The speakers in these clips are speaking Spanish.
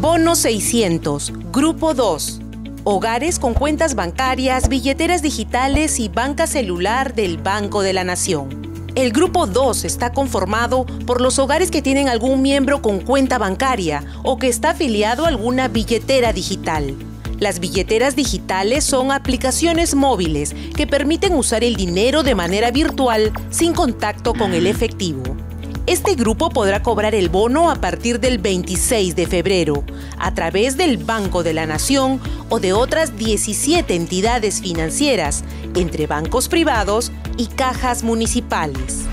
Bono 600, Grupo 2. Hogares con cuentas bancarias, billeteras digitales y banca celular del Banco de la Nación. El grupo 2 está conformado por los hogares que tienen algún miembro con cuenta bancaria o que está afiliado a alguna billetera digital. Las billeteras digitales son aplicaciones móviles que permiten usar el dinero de manera virtual sin contacto con el efectivo. Este grupo podrá cobrar el bono a partir del 26 de febrero a través del Banco de la Nación o de otras 17 entidades financieras, entre bancos privados y cajas municipales.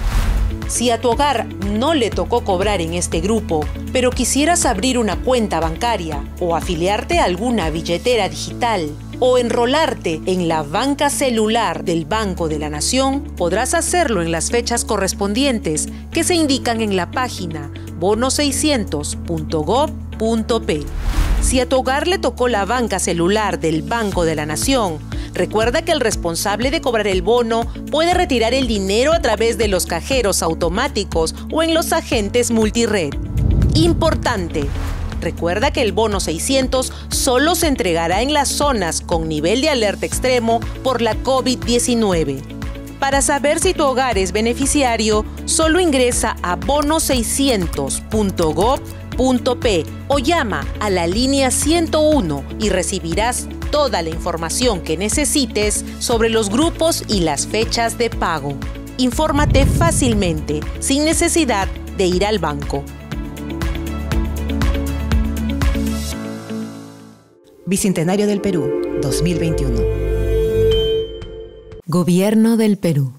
Si a tu hogar no le tocó cobrar en este grupo, pero quisieras abrir una cuenta bancaria o afiliarte a alguna billetera digital o enrolarte en la banca celular del Banco de la Nación, podrás hacerlo en las fechas correspondientes que se indican en la página bono600.gov.p. Si a tu hogar le tocó la banca celular del Banco de la Nación, Recuerda que el responsable de cobrar el bono puede retirar el dinero a través de los cajeros automáticos o en los agentes multired. Importante. Recuerda que el bono 600 solo se entregará en las zonas con nivel de alerta extremo por la COVID-19. Para saber si tu hogar es beneficiario, solo ingresa a bono600.gov.p o llama a la línea 101 y recibirás toda la información que necesites sobre los grupos y las fechas de pago. Infórmate fácilmente, sin necesidad de ir al banco. Bicentenario del Perú, 2021. Gobierno del Perú.